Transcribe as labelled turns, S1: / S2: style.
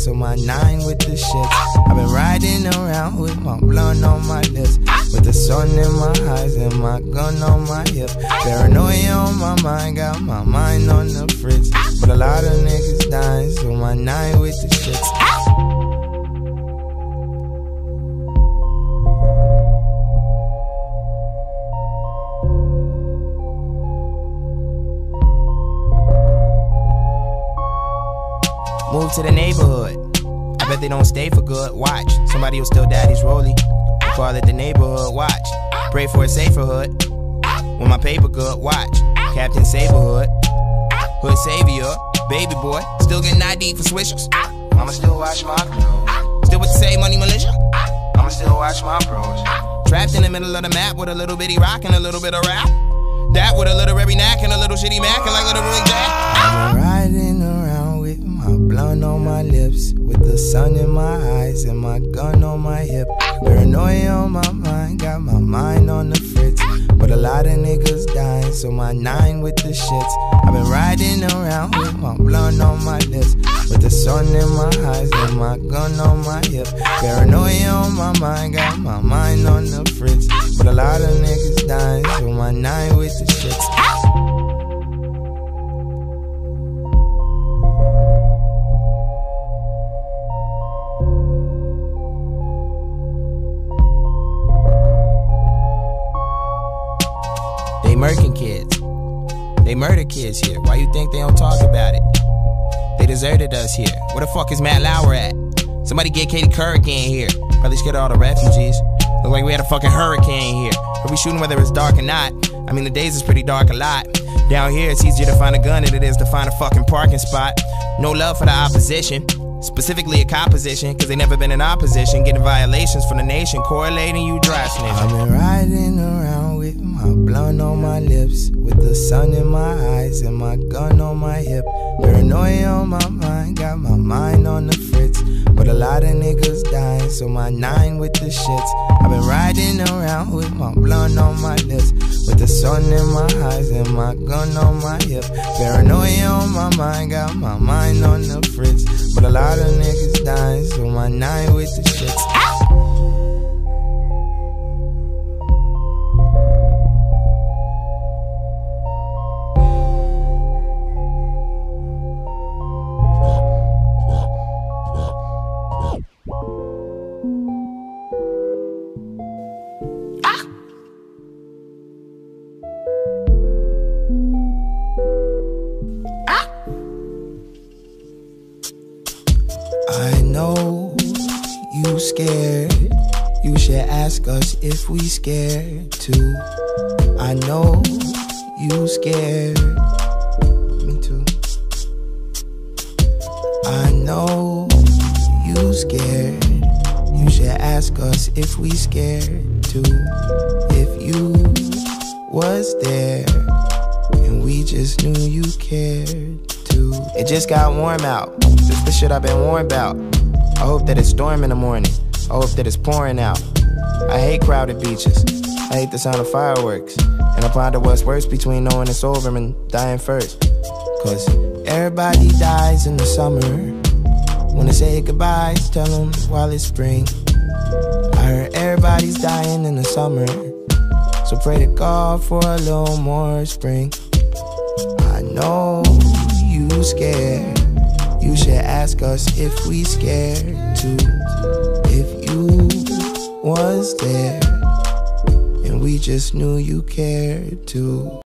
S1: so my nine with the shits. I've been riding around with my blunt on my lips, with the sun in my eyes and my gun on my hip. Paranoia on my mind, got my mind on the fritz. But a lot of niggas dying, so my nine with the shits. Move to the neighborhood. I bet they don't stay for good. Watch, somebody will steal daddy's rollie. Call it the neighborhood. Watch, pray for a safer hood. When my paper good, watch, Captain Saberhood. Hood savior, baby boy. Still getting ID for swishers. I'ma still watch my clothes. Still with the same money militia. I'ma still watch my bros. Trapped in the middle of the map with a little bitty rock and a little bit of rap. That with a literary knack and a little shitty mac and like little Rick Jack. I'm riding blunt on my lips, with the sun in my eyes and my gun on my hip. Paranoia on my mind, got my mind on the fritz. But a lot of niggas dying, so my nine with the shits. I've been riding around with my blunt on my lips, with the sun in my eyes and my gun on my hip. Paranoia on my mind, got my mind on the fritz. But a lot of niggas dying, so my nine with the shits. Murking kids. They murder kids here. Why you think they don't talk about it? They deserted us here. Where the fuck is Matt Lauer at? Somebody get Katie Couric in here. Probably scared of all the refugees. Look like we had a fucking hurricane here. Are we shooting whether it's dark or not? I mean, the days is pretty dark a lot. Down here, it's easier to find a gun than it is to find a fucking parking spot. No love for the opposition. Specifically a composition, cause they never been in opposition. Getting violations from the nation, correlating you dry snitching. I've been riding around with my blunt on my lips, with the sun in my eyes and my gun on my hip. Paranoia on my mind, got my mind on the fritz. But a lot of niggas dying, so my nine with the shits. I've been riding around with my blunt on my lips, with the sun in my eyes and my gun on my hip. Paranoia my mind, got my mind on the fritz. But a lot of niggas dying, so my nine with the shits. Know you scared. You should ask us if we scared too. I know you scared. Me too. I know you scared. You should ask us if we scared too. If you was there and we just knew you cared too. It just got warm out. Just the shit I've been warned about. I hope that it's storm in the morning. I hope that it's pouring out. I hate crowded beaches. I hate the sound of fireworks. And I ponder what's worse between knowing it's over and dying first. Cause everybody dies in the summer. Wanna say goodbyes, tell them while it's spring. I heard everybody's dying in the summer. So pray to God for a little more spring. I know you scared. You should ask us if we scared too. If you was there and we just knew you cared too.